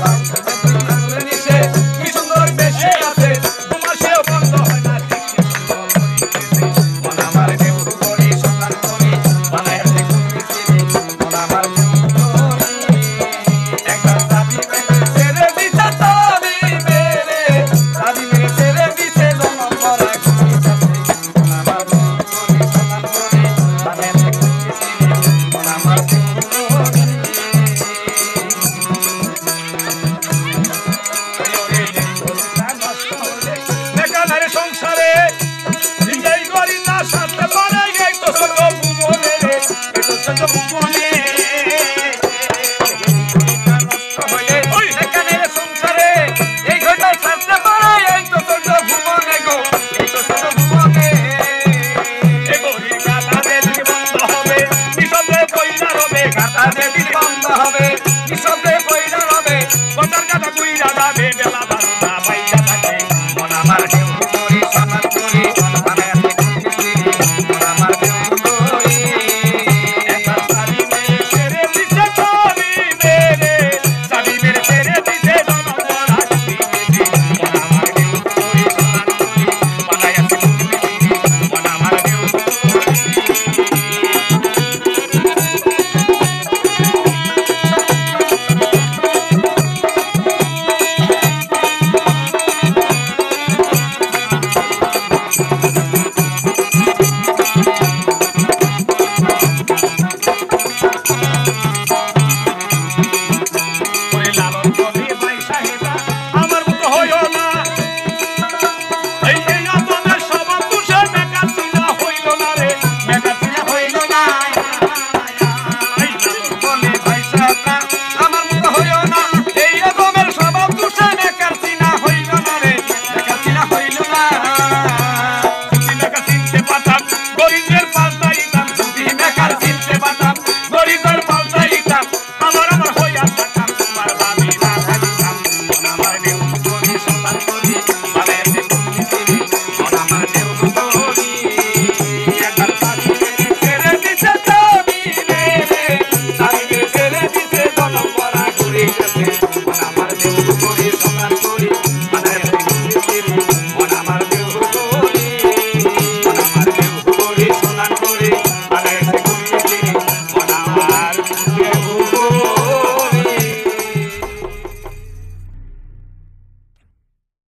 vai, vai, vai.